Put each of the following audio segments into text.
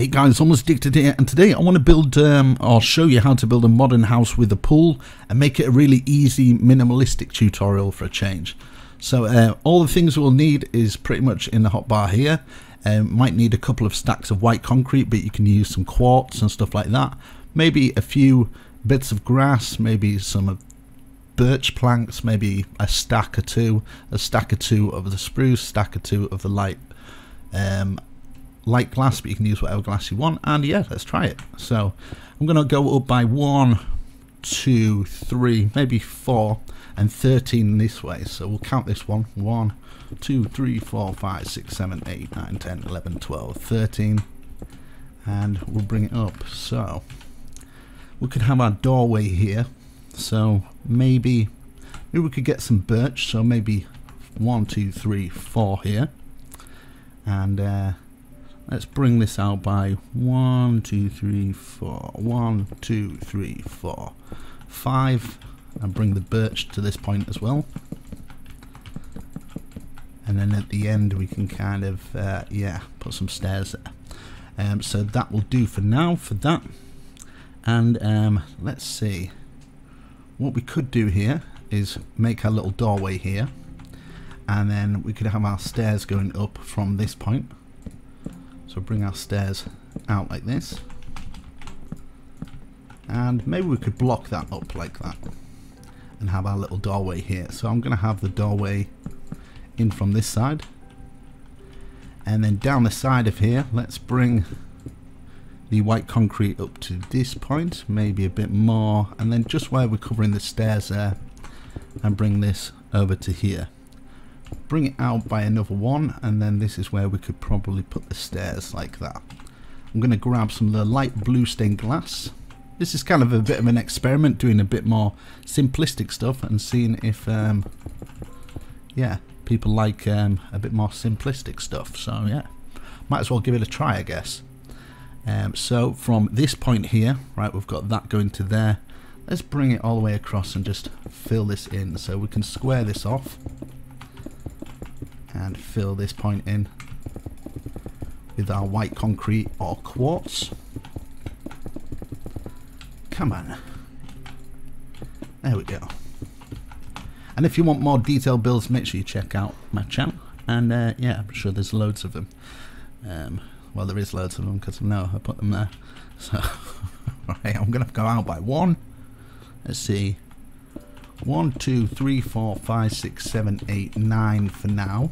Hey guys, almost addicted here, and today I want to build, um, or show you how to build a modern house with a pool and make it a really easy, minimalistic tutorial for a change. So uh, all the things we'll need is pretty much in the hotbar here. Um, might need a couple of stacks of white concrete, but you can use some quartz and stuff like that. Maybe a few bits of grass, maybe some birch planks, maybe a stack or two, a stack or two of the spruce, stack or two of the light um, light glass, but you can use whatever glass you want. And yeah, let's try it. So I'm going to go up by one, two, three, maybe four, and 13 this way. So we'll count this one. One, two, three, four, five, six, seven, eight, nine, 10, 11, 12, 13. And we'll bring it up. So we could have our doorway here. So maybe, maybe we could get some birch. So maybe one, two, three, four here. And uh, Let's bring this out by one, two, three, four, one, two, three, four, five, and bring the birch to this point as well. And then at the end we can kind of, uh, yeah, put some stairs there. Um, so that will do for now for that. And um, let's see. What we could do here is make our little doorway here. And then we could have our stairs going up from this point so bring our stairs out like this. And maybe we could block that up like that. And have our little doorway here. So I'm going to have the doorway in from this side. And then down the side of here, let's bring the white concrete up to this point. Maybe a bit more. And then just where we're covering the stairs there. And bring this over to here bring it out by another one and then this is where we could probably put the stairs like that. I'm going to grab some of the light blue stained glass. This is kind of a bit of an experiment doing a bit more simplistic stuff and seeing if um, yeah people like um, a bit more simplistic stuff so yeah might as well give it a try I guess. Um, so from this point here right we've got that going to there let's bring it all the way across and just fill this in so we can square this off and fill this point in with our white concrete or quartz. Come on. There we go. And if you want more detailed builds, make sure you check out my channel. And uh, yeah, I'm sure there's loads of them. Um, well, there is loads of them because I know I put them there. So, right, I'm going to go out by one. Let's see. One, two, three, four, five, six, seven, eight, nine for now.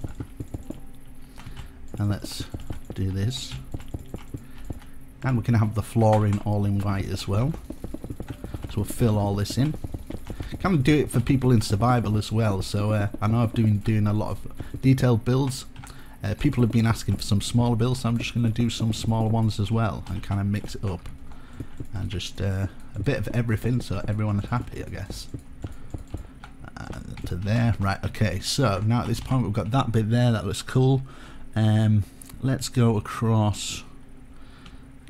And let's do this. And we can have the flooring all in white as well. So we'll fill all this in. Kind of do it for people in survival as well. So uh, I know I've been doing a lot of detailed builds. Uh, people have been asking for some smaller builds, so I'm just going to do some smaller ones as well and kind of mix it up. And just uh, a bit of everything so everyone is happy, I guess to there. Right, okay, so now at this point we've got that bit there, that looks cool. Um, let's go across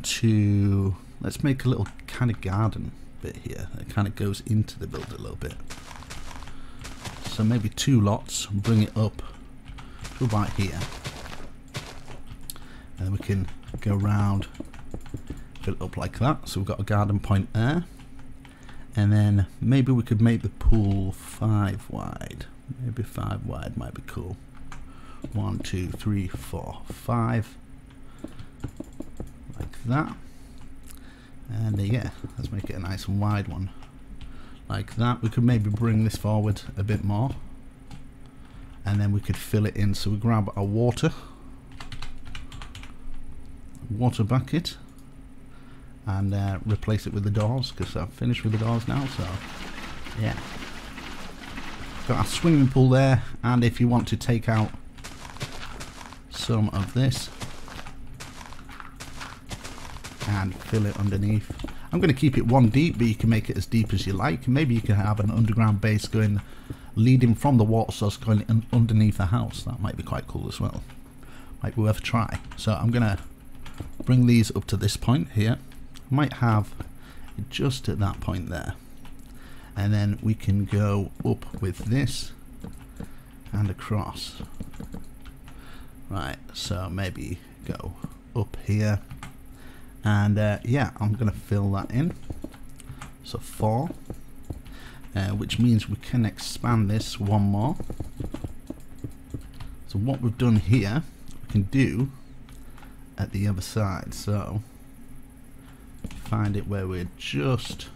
to, let's make a little kind of garden bit here. It kind of goes into the build a little bit. So maybe two lots, bring it up to about here. And we can go around, fill it up like that. So we've got a garden point there and then maybe we could make the pool five wide. Maybe five wide might be cool. One two three four five. Like that. And uh, yeah let's make it a nice and wide one. Like that. We could maybe bring this forward a bit more. And then we could fill it in. So we grab our water. Water bucket and uh, replace it with the doors because I've finished with the doors now so yeah. Got a swimming pool there and if you want to take out some of this and fill it underneath I'm going to keep it one deep but you can make it as deep as you like. Maybe you can have an underground base going leading from the water source going underneath the house. That might be quite cool as well. Might be worth a try. So I'm gonna bring these up to this point here might have just at that point there. And then we can go up with this and across. Right so maybe go up here. And uh, yeah I'm gonna fill that in. So 4 uh, which means we can expand this one more. So what we've done here we can do at the other side. So find it where we're just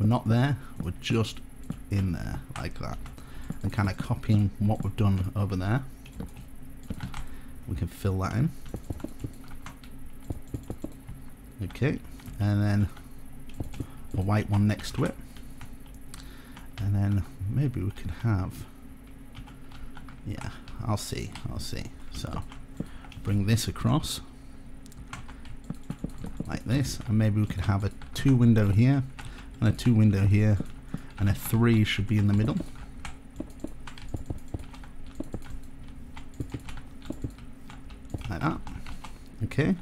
we're not there we're just in there like that. And kind of copying what we've done over there. We can fill that in. Okay and then a white one next to it. And then maybe we could have yeah I'll see I'll see. So bring this across like this and maybe we could have a two window here and a two window here and a three should be in the middle. Like that. Okay.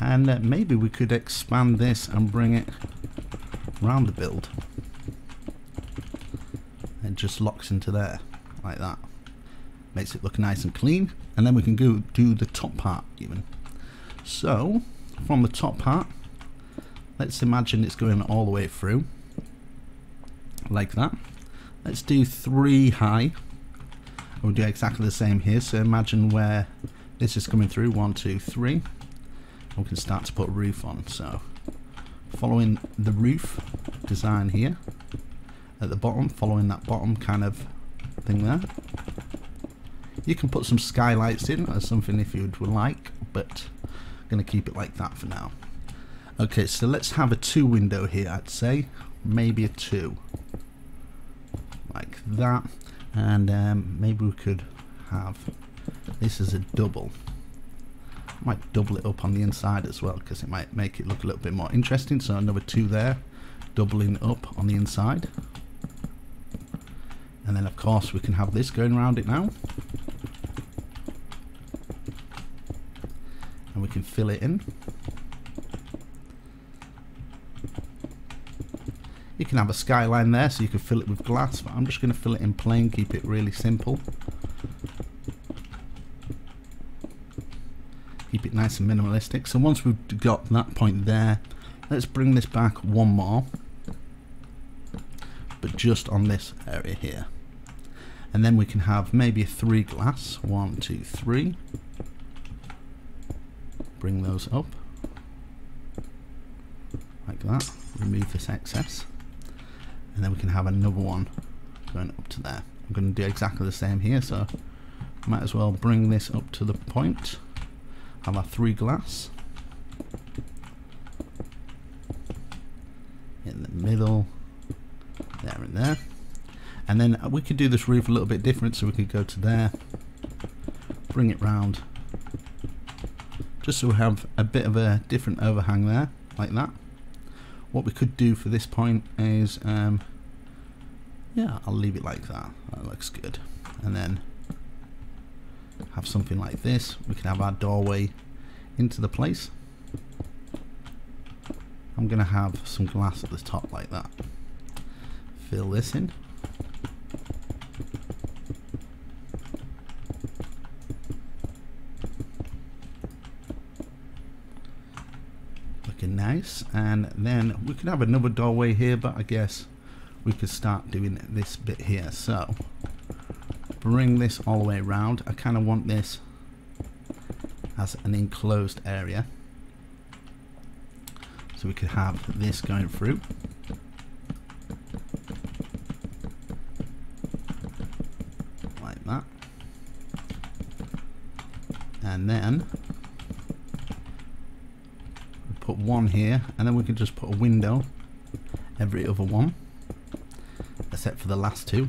And uh, maybe we could expand this and bring it around the build. It just locks into there like that. Makes it look nice and clean and then we can go do the top part even. So from the top part. Let's imagine it's going all the way through like that. Let's do three high. We'll do exactly the same here. So imagine where this is coming through. One two three. We can start to put roof on. So following the roof design here at the bottom following that bottom kind of thing there. You can put some skylights in or something if you would like but going to keep it like that for now. Okay so let's have a two window here I'd say. Maybe a two. Like that. And um, maybe we could have this as a double. Might double it up on the inside as well because it might make it look a little bit more interesting. So another two there doubling up on the inside. And then of course we can have this going around it now and we can fill it in. You can have a skyline there so you can fill it with glass but I'm just going to fill it in plain keep it really simple. Keep it nice and minimalistic. So once we've got that point there let's bring this back one more but just on this area here. And then we can have maybe three glass. One two three bring those up. Like that remove this excess. And then we can have another one going up to there. I'm going to do exactly the same here so might as well bring this up to the point. Have our three glass. In the middle there and there. And then we could do this roof a little bit different so we could go to there bring it round just so we have a bit of a different overhang there like that. What we could do for this point is um, yeah I'll leave it like that. That looks good. And then have something like this. We can have our doorway into the place. I'm gonna have some glass at the top like that. Fill this in and then we could have another doorway here but I guess we could start doing this bit here. So bring this all the way around. I kind of want this as an enclosed area. So we could have this going through. Like that. And then put one here and then we can just put a window every other one except for the last two.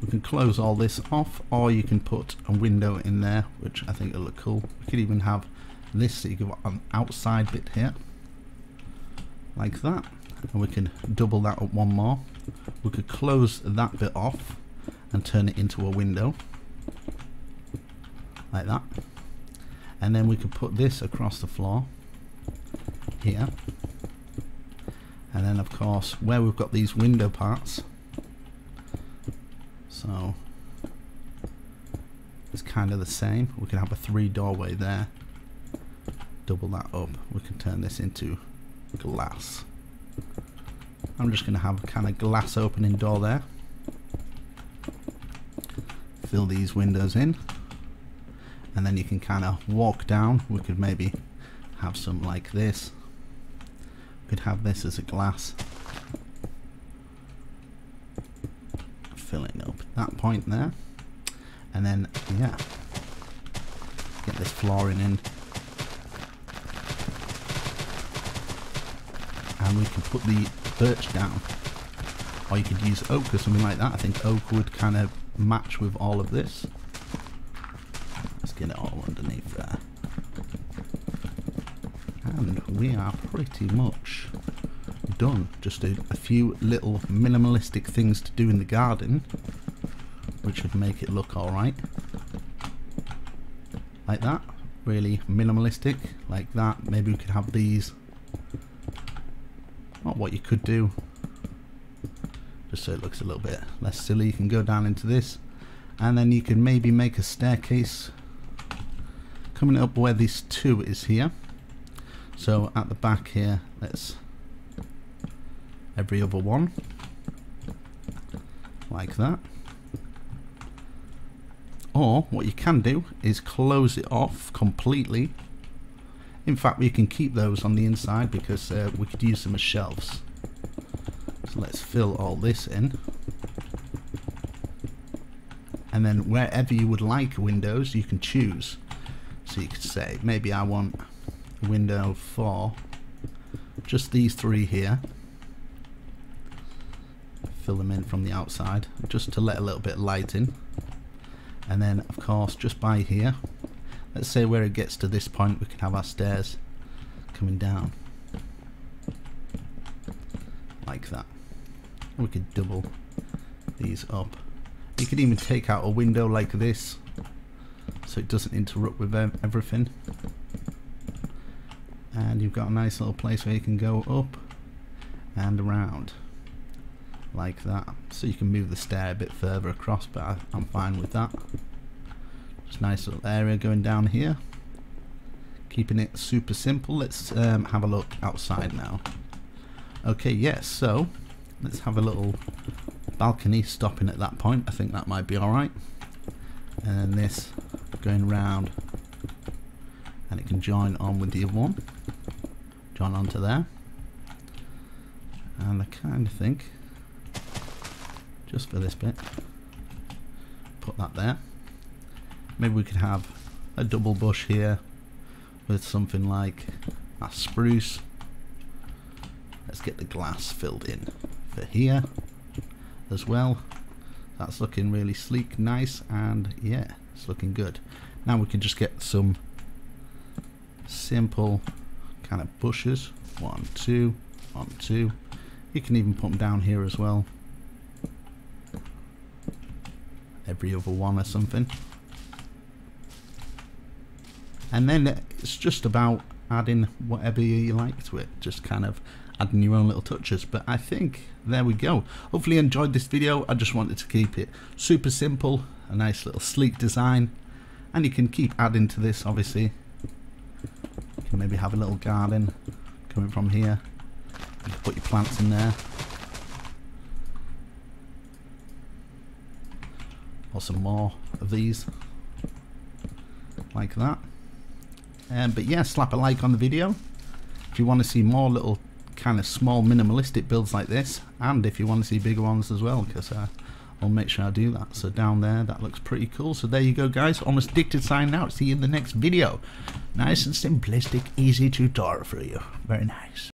We can close all this off or you can put a window in there which I think will look cool. We could even have this so you have an outside bit here like that. And we can double that up one more. We could close that bit off and turn it into a window like that. And then we could put this across the floor here. And then of course where we've got these window parts. So it's kind of the same. We can have a three doorway there. Double that up. We can turn this into glass. I'm just going to have a kind of glass opening door there. Fill these windows in. And then you can kind of walk down. We could maybe have some like this could have this as a glass. Filling up. That point there. And then yeah. Get this flooring in. And we can put the birch down. Or you could use oak or something like that. I think oak would kind of match with all of this. Let's get it all underneath there we are pretty much done. Just a, a few little minimalistic things to do in the garden which would make it look alright like that really minimalistic. Like that maybe we could have these. Not what you could do. Just so it looks a little bit less silly you can go down into this and then you can maybe make a staircase coming up where this 2 is here so at the back here let's every other one like that. Or what you can do is close it off completely. In fact we can keep those on the inside because uh, we could use them as shelves. So let's fill all this in. And then wherever you would like windows you can choose. So you could say maybe I want window for just these three here. Fill them in from the outside just to let a little bit of light in. And then of course just by here let's say where it gets to this point we can have our stairs coming down. Like that. We could double these up. You could even take out a window like this so it doesn't interrupt with everything and you've got a nice little place where you can go up and around like that. So you can move the stair a bit further across but I'm fine with that. Just nice little area going down here. Keeping it super simple. Let's um, have a look outside now. Okay yes so let's have a little balcony stopping at that point. I think that might be alright and this going round. And it can join on with the other one join onto there. And I kind of think just for this bit put that there. Maybe we could have a double bush here with something like a spruce. Let's get the glass filled in for here as well. That's looking really sleek nice and yeah it's looking good. Now we can just get some simple kind of bushes. One two one two. You can even put them down here as well. Every other one or something. And then it's just about adding whatever you like to it just kind of adding your own little touches. But I think there we go. Hopefully you enjoyed this video. I just wanted to keep it super simple a nice little sleek design. And you can keep adding to this obviously you can maybe have a little garden coming from here. You can put your plants in there. Or some more of these. Like that. Um, but yeah slap a like on the video. If you want to see more little kind of small minimalistic builds like this and if you want to see bigger ones as well because uh, I'll make sure I do that. So down there that looks pretty cool. So there you go guys. Almost addicted sign out see you in the next video. Nice and simplistic easy tutorial for you. Very nice